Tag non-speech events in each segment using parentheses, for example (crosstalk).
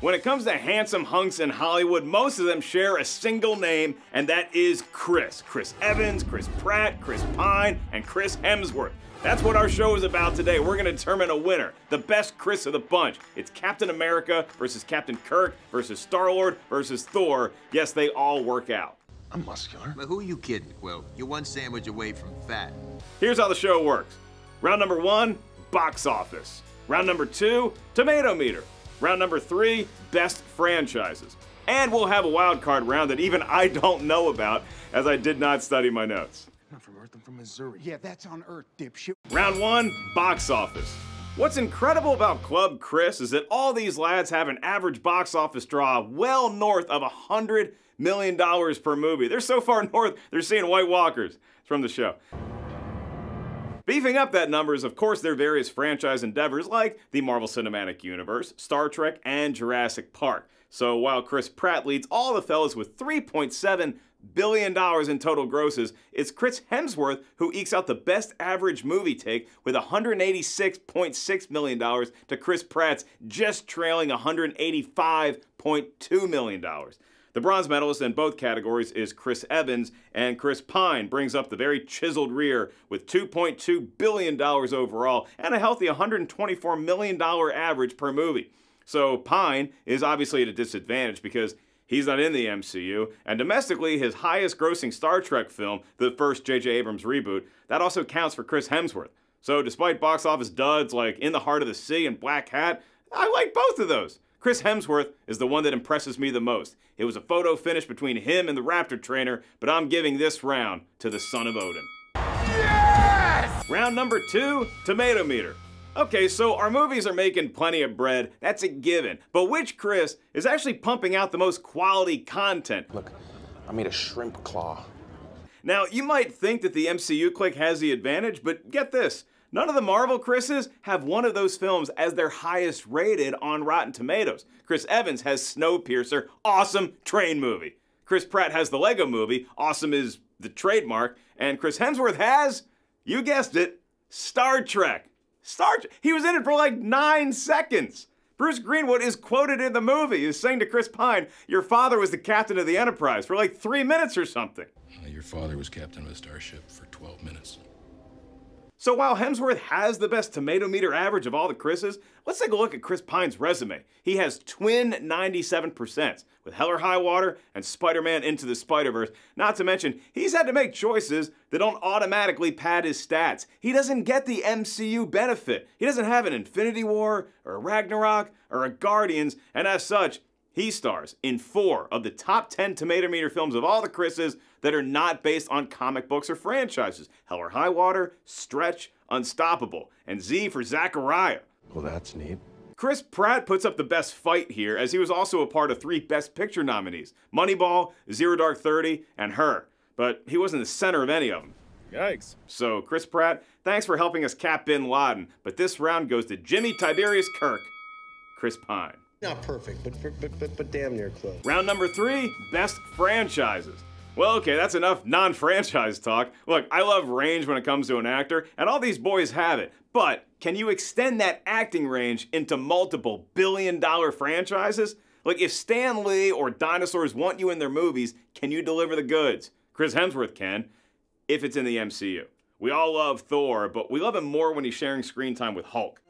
When it comes to handsome hunks in Hollywood, most of them share a single name, and that is Chris. Chris Evans, Chris Pratt, Chris Pine, and Chris Hemsworth. That's what our show is about today. We're going to determine a winner, the best Chris of the bunch. It's Captain America versus Captain Kirk versus Star Lord versus Thor. Yes, they all work out. I'm muscular. But who are you kidding, Quill? You're one sandwich away from fat. Here's how the show works round number one, box office. Round number two, Tomatometer. Round number three, best franchises. And we'll have a wild card round that even I don't know about, as I did not study my notes. I'm not from Earth, I'm from Missouri. Yeah, that's on Earth, dipshit. Round one, box office. What's incredible about Club Chris is that all these lads have an average box office draw well north of a hundred million dollars per movie. They're so far (laughs) north, they're seeing White Walkers. It's from the show. Beefing up that number is, of course, their various franchise endeavors like the Marvel Cinematic Universe, Star Trek, and Jurassic Park. So while Chris Pratt leads all the fellas with 3.7 billion dollars in total grosses, it's Chris Hemsworth who ekes out the best average movie take with 186.6 million dollars to Chris Pratt's just trailing 185.2 million dollars. The bronze medalist in both categories is Chris Evans, and Chris Pine brings up the very chiseled rear with $2.2 billion overall and a healthy $124 million average per movie. So Pine is obviously at a disadvantage because he's not in the MCU, and domestically, his highest grossing Star Trek film, the first J.J. Abrams reboot, that also counts for Chris Hemsworth. So despite box office duds like In the Heart of the Sea and Blackhat, I like both of those. Chris Hemsworth is the one that impresses me the most. It was a photo finish between him and the Raptor trainer, but I'm giving this round to the son of Odin. Yes! Round number two, Tomatometer. Okay, so our movies are making plenty of bread, that's a given. But which Chris is actually pumping out the most quality content? Look, I made a shrimp claw. Now, you might think that the MCU clique has the advantage, but get this. None of the Marvel Chris's have one of those films as their highest rated on Rotten Tomatoes. Chris Evans has Snowpiercer, awesome train movie. Chris Pratt has the Lego movie, awesome is the trademark, and Chris Hemsworth has, you guessed it, Star Trek. Star Trek. He was in it for like nine seconds. Bruce Greenwood is quoted in the movie as saying to Chris Pine, Your father was the captain of the Enterprise for like three minutes or something. Your father was captain of a starship for 12 minutes. So while Hemsworth has the best Tomatometer average of all the Chris's, let's take a look at Chris Pine's resume. He has twin 97% with Hell or High Water and Spider-Man Into the Spider-Verse. Not to mention, he's had to make choices that don't automatically pad his stats. He doesn't get the MCU benefit. He doesn't have an Infinity War or a Ragnarok or a Guardians, and as such, he stars in four of the top 10 Tomatometer films of all the Chris's that are not based on comic books or franchises Hell or High Water, Stretch, Unstoppable, and Z for Zachariah. Well, that's neat. Chris Pratt puts up the best fight here, as he was also a part of three Best Picture nominees Moneyball, Zero Dark Thirty, and Her. But he wasn't the center of any of them. Yikes. So, Chris Pratt, thanks for helping us cap Bin Laden, but this round goes to Jimmy Tiberius Kirk, Chris Pine. Not perfect, but, but, but, but damn near close. Round number three, best franchises. Well, okay, that's enough non franchise talk. Look, I love range when it comes to an actor, and all these boys have it. But can you extend that acting range into multiple billion dollar franchises? Like, if Stan Lee or dinosaurs want you in their movies, can you deliver the goods? Chris Hemsworth can, if it's in the MCU. We all love Thor, but we love him more when he's sharing screen time with Hulk.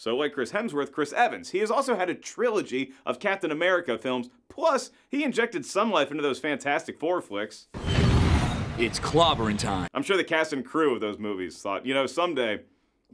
So, like Chris Hemsworth, Chris Evans, he has also had a trilogy of Captain America films, plus, he injected some life into those Fantastic Four flicks. It's clobbering time. I'm sure the cast and crew of those movies thought, you know, someday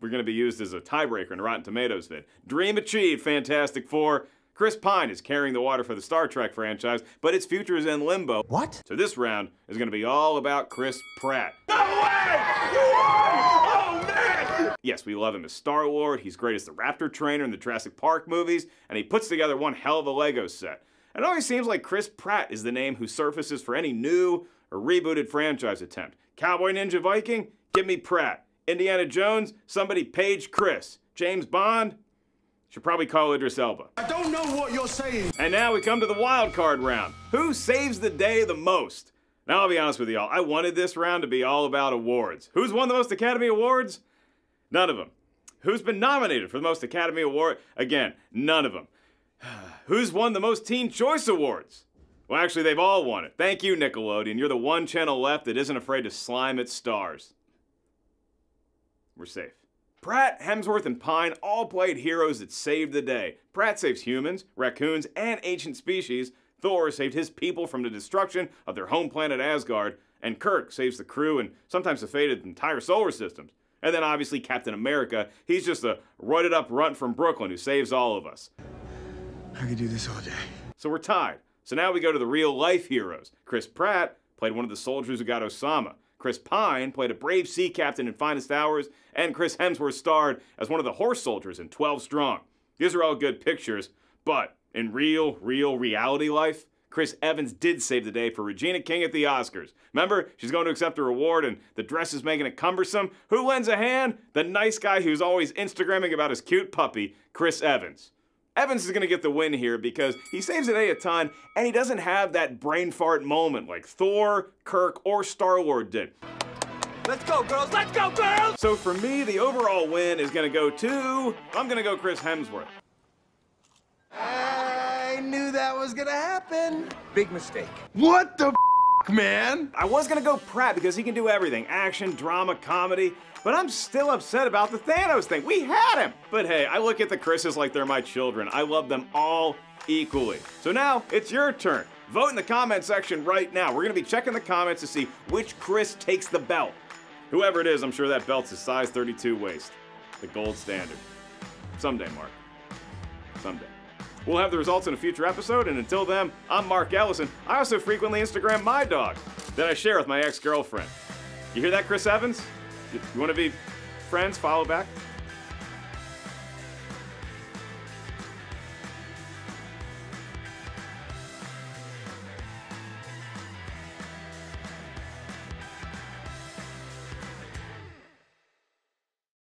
we're going to be used as a tiebreaker in a Rotten Tomatoes vid. Dream achieved, Fantastic Four. Chris Pine is carrying the water for the Star Trek franchise, but its future is in limbo. What? So this round is going to be all about Chris Pratt. No way! You won! Oh, man! Yes, we love him as Star Lord. He's great as the Raptor trainer in the Jurassic Park movies, and he puts together one hell of a Lego set. It always seems like Chris Pratt is the name who surfaces for any new or rebooted franchise attempt. Cowboy Ninja Viking? Give me Pratt. Indiana Jones? Somebody page Chris. James Bond? Should probably call Idris Elba. I don't know what you're saying. And now we come to the wild card round. Who saves the day the most? Now I'll be honest with y'all. I wanted this round to be all about awards. Who's won the most Academy Awards? None of them. Who's been nominated for the most Academy Award? Again, none of them. (sighs) Who's won the most Teen Choice Awards? Well, actually, they've all won it. Thank you, Nickelodeon. You're the one channel left that isn't afraid to slime its stars. We're safe. Pratt, Hemsworth, and Pine all played heroes that saved the day. Pratt saves humans, raccoons, and ancient species. Thor saved his people from the destruction of their home planet Asgard. And Kirk saves the crew and sometimes the fate of entire solar systems. And then obviously Captain America. He's just a rutted up runt from Brooklyn who saves all of us. I could do this all day. So we're tied. So now we go to the real life heroes. Chris Pratt played one of the soldiers who got Osama. Chris Pine played a brave sea captain in Finest Hours, and Chris Hemsworth starred as one of the horse soldiers in 12 Strong. These are all good pictures, but in real, real reality life, Chris Evans did save the day for Regina King at the Oscars. Remember, she's going to accept her award and the dress is making it cumbersome. Who lends a hand? The nice guy who's always Instagramming about his cute puppy, Chris Evans. Evans is going to get the win here because he saves the day a ton and he doesn't have that brain fart moment like Thor, Kirk, or Star Lord did. Let's go, girls. Let's go, girls. So for me, the overall win is going to go to. I'm going to go Chris Hemsworth. I knew that was gonna happen. Big mistake. What the f, man? I was going to go Pratt because he can do everything action, drama, comedy. But I'm still upset about the Thanos thing. We had him. But hey, I look at the Chris's like they're my children. I love them all equally. So now it's your turn. Vote in the comment section right now. We're going to be checking the comments to see which Chris takes the belt. Whoever it is, I'm sure that belt's a size 32 waist. The gold standard. Someday, Mark. Someday. We'll have the results in a future episode, and until then, I'm Mark Ellison. I also frequently Instagram my dog that I share with my ex girlfriend. You hear that, Chris Evans? You, you want to be friends? Follow back?